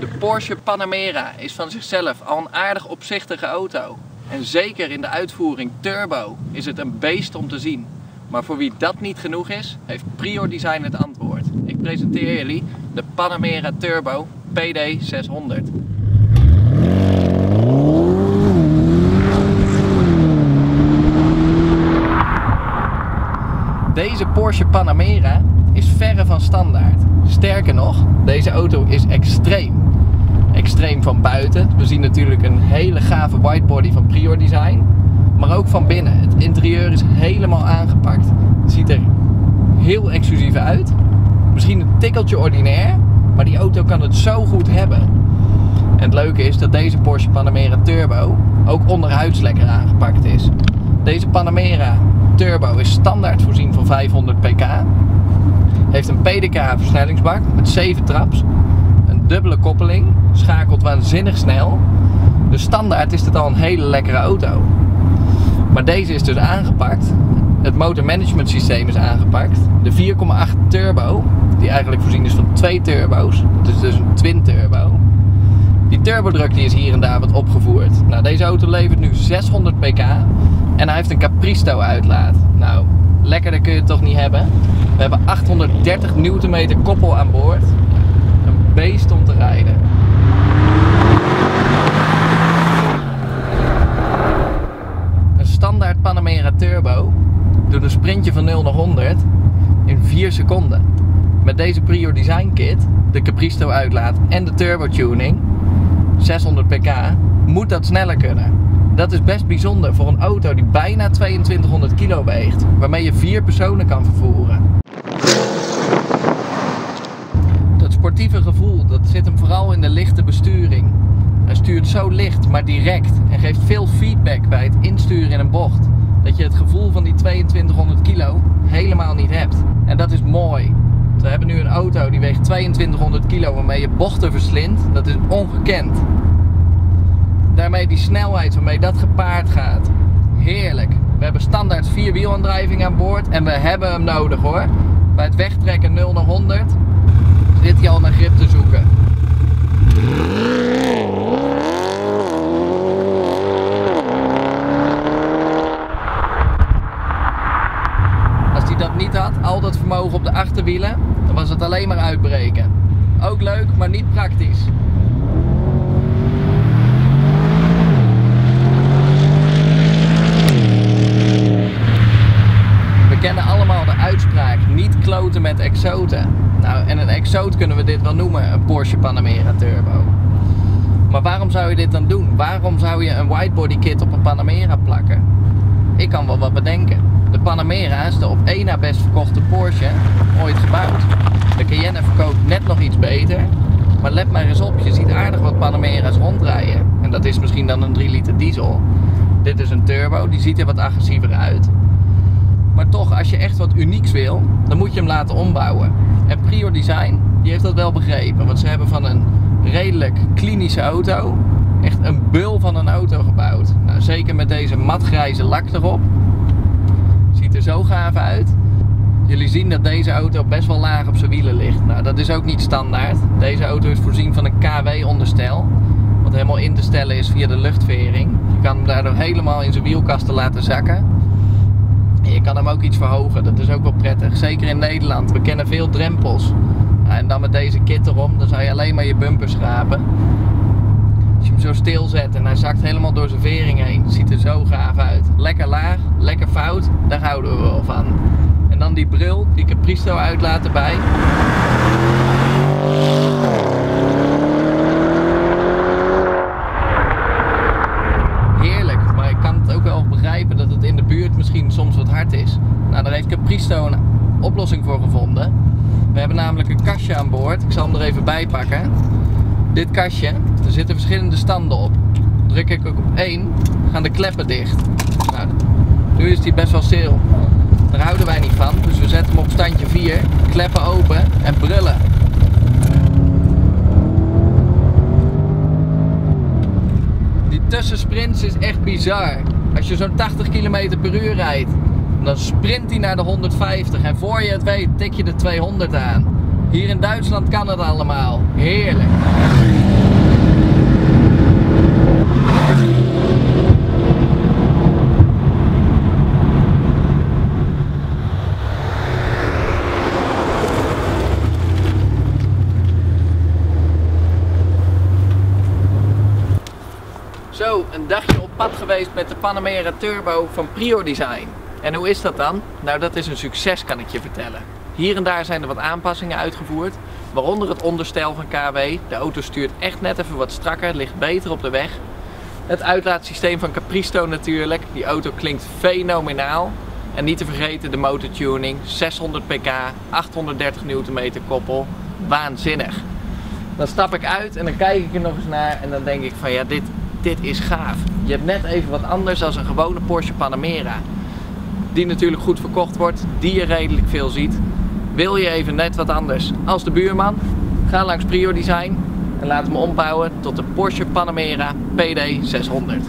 De Porsche Panamera is van zichzelf al een aardig opzichtige auto. En zeker in de uitvoering turbo is het een beest om te zien. Maar voor wie dat niet genoeg is, heeft Prior Design het antwoord. Ik presenteer jullie de Panamera Turbo PD600. Deze Porsche Panamera is verre van standaard. Sterker nog, deze auto is extreem. Extreem van buiten. We zien natuurlijk een hele gave whitebody van Prior Design. Maar ook van binnen. Het interieur is helemaal aangepakt. Het ziet er heel exclusief uit. Misschien een tikkeltje ordinair. Maar die auto kan het zo goed hebben. En het leuke is dat deze Porsche Panamera Turbo ook onderhuids lekker aangepakt is. Deze Panamera Turbo is standaard voorzien van 500 pk. Heeft een PDK versnellingsbak met 7 traps. Een dubbele koppeling. Schakelt waanzinnig snel. Dus standaard is dit al een hele lekkere auto. Maar deze is dus aangepakt. Het motormanagement systeem is aangepakt. De 4,8 turbo, die eigenlijk voorzien is van twee turbo's. Dat is dus een twin turbo. Die turbodruk die is hier en daar wat opgevoerd. Nou, deze auto levert nu 600 pk en hij heeft een Capristo uitlaat. Nou, lekkerder kun je het toch niet hebben. We hebben 830 Nm koppel aan boord. Een beest om te rijden. Een standaard Panamera Turbo doet een sprintje van 0 naar 100 in 4 seconden. Met deze Prior Design Kit, de Capristo uitlaat en de turbo tuning, 600 pk, moet dat sneller kunnen. Dat is best bijzonder voor een auto die bijna 2200 kilo weegt, waarmee je vier personen kan vervoeren. Dat sportieve gevoel, dat zit hem vooral in de lichte besturing. Hij stuurt zo licht, maar direct en geeft veel feedback bij het insturen in een bocht. Dat je het gevoel van die 2200 kilo helemaal niet hebt. En dat is mooi. We hebben nu een auto die weegt 2200 kilo waarmee je bochten verslindt. Dat is ongekend. Daarmee die snelheid waarmee dat gepaard gaat. Heerlijk. We hebben standaard vierwielaandrijving aan boord en we hebben hem nodig hoor. Bij het wegtrekken 0 naar 100 zit hij al naar grip te zoeken. Als hij dat niet had, al dat vermogen op de achterwielen, dan was het alleen maar uitbreken. Ook leuk, maar niet praktisch. We kennen allemaal de niet kloten met exoten. Nou, en een exoot kunnen we dit wel noemen, een Porsche Panamera Turbo. Maar waarom zou je dit dan doen? Waarom zou je een whitebody kit op een Panamera plakken? Ik kan wel wat bedenken. De Panamera is de op één na best verkochte Porsche ooit gebouwd. De Cayenne verkoopt net nog iets beter. Maar let maar eens op, je ziet aardig wat Panamera's rondrijden. En dat is misschien dan een 3 liter diesel. Dit is een turbo, die ziet er wat agressiever uit. Als je echt wat unieks wil, dan moet je hem laten ombouwen. En Prior Design, die heeft dat wel begrepen. Want ze hebben van een redelijk klinische auto, echt een bul van een auto gebouwd. Nou, zeker met deze matgrijze lak erop. Ziet er zo gaaf uit. Jullie zien dat deze auto best wel laag op zijn wielen ligt. Nou, dat is ook niet standaard. Deze auto is voorzien van een KW-onderstel. Wat helemaal in te stellen is via de luchtvering. Je kan hem daardoor helemaal in zijn wielkasten laten zakken. Je kan hem ook iets verhogen, dat is ook wel prettig. Zeker in Nederland, we kennen veel drempels. En dan met deze kit erom, dan zou je alleen maar je bumper schrapen. Als je hem zo stilzet en hij zakt helemaal door zijn vering heen, ziet er zo gaaf uit. Lekker laag, lekker fout, daar houden we wel van. En dan die bril, die Capristo uitlaat erbij. Heerlijk, maar ik kan het ook wel begrijpen dat het in de buurt misschien soms wat hard Nou, daar heeft Capristo een oplossing voor gevonden. We hebben namelijk een kastje aan boord. Ik zal hem er even bij pakken. Dit kastje, er zitten verschillende standen op. Druk ik ook op één, gaan de kleppen dicht. Nou, nu is die best wel stil. Daar houden wij niet van, dus we zetten hem op standje 4, kleppen open en brullen. Die tussensprints is echt bizar. Als je zo'n 80 km per uur rijdt, dan sprint hij naar de 150 en voor je het weet tik je de 200 aan. Hier in Duitsland kan het allemaal. Heerlijk. Zo, een dagje op pad geweest met de Panamera Turbo van Prio Design. En hoe is dat dan? Nou, dat is een succes kan ik je vertellen. Hier en daar zijn er wat aanpassingen uitgevoerd, waaronder het onderstel van KW. De auto stuurt echt net even wat strakker, ligt beter op de weg. Het uitlaatsysteem van Capristo natuurlijk. Die auto klinkt fenomenaal. En niet te vergeten de motortuning, 600 pk, 830 Nm koppel. Waanzinnig. Dan stap ik uit en dan kijk ik er nog eens naar en dan denk ik van ja, dit, dit is gaaf. Je hebt net even wat anders dan een gewone Porsche Panamera. Die natuurlijk goed verkocht wordt, die je redelijk veel ziet. Wil je even net wat anders als de buurman? Ga langs Prio Design en laat hem ombouwen tot de Porsche Panamera PD 600.